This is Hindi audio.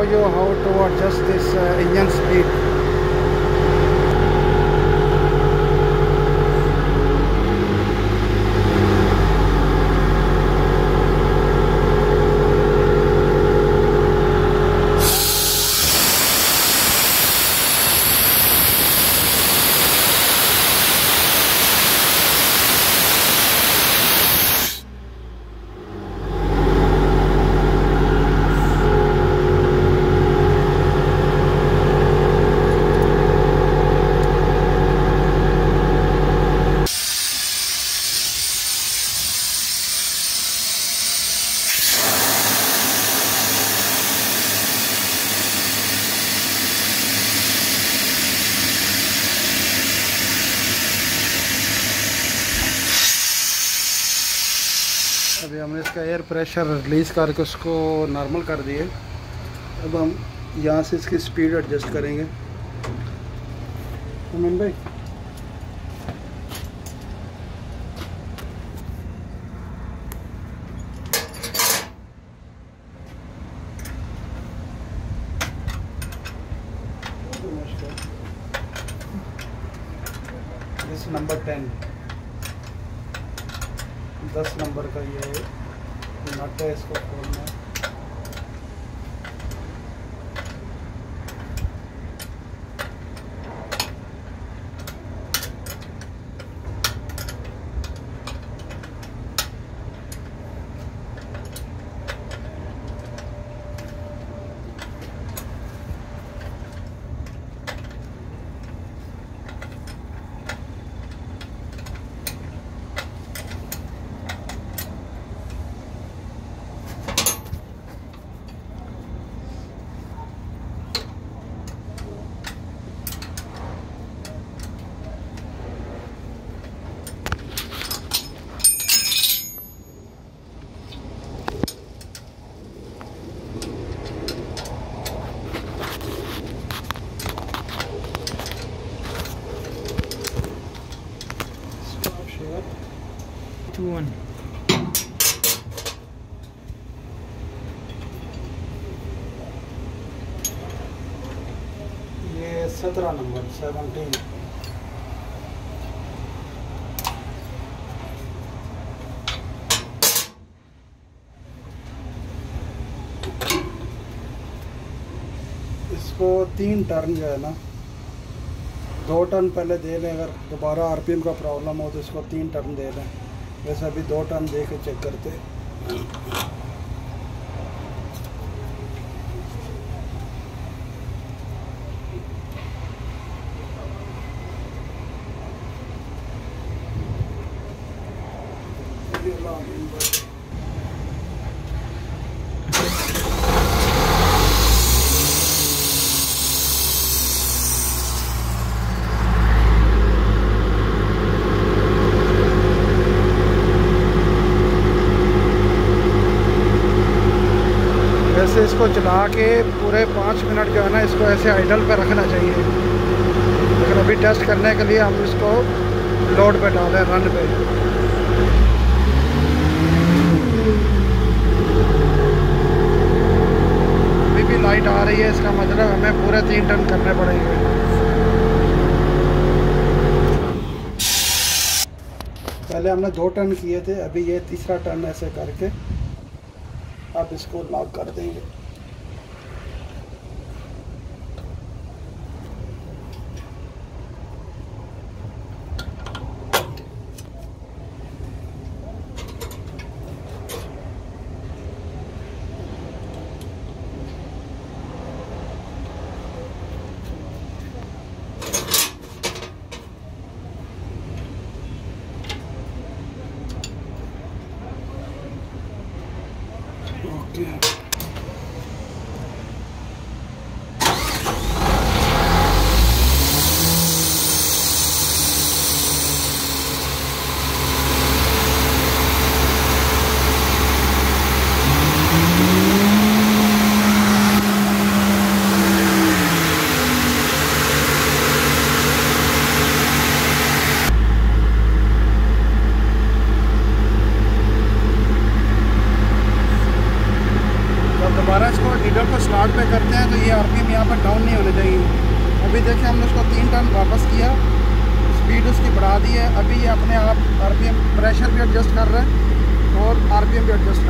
show you how to adjust this uh, engine speed अभी हमने इसका एयर प्रेशर रिलीज़ करके उसको नॉर्मल कर दिए। अब हम यहाँ से इसकी स्पीड एडजस्ट करेंगे। अमीन भाई। नंबर टेन दस नंबर का ये नट है इसको खोलना है। सत्रह नंबर सेवनटीन इसको तीन टर्न जो है ना, दो टर्न पहले दे लें अगर दोबारा आरपीएम का प्रॉब्लम हो तो इसको तीन टर्न दे लें वैसे अभी दो टर्न दे के चेक करते। वैसे इसको चला के पूरे पाँच मिनट जो है ना, इसको ऐसे आइडल पे रखना चाहिए। लेकिन अभी टेस्ट करने के लिए हम इसको लोड पे डालें रन पे। अभी भी लाइट आ रही है, इसका मतलब हमें पूरे तीन टन करने पड़ेंगे। पहले हमने दो टन किए थे, अभी ये तीसरा टन ऐसे करके अब इसको लॉक कर देंगे ओके दोबारा नीडल को स्टार्ट पे करते हैं तो ये आर पी एम यहाँ पर डाउन नहीं होने चाहिए अभी देखिए, हमने उसको तीन टर्न वापस किया। स्पीड उसकी बढ़ा दी है। अभी ये अपने आप आर पी एम प्रेशर भी एडजस्ट कर रहे हैं और आर पी एम भी एडजस्ट कर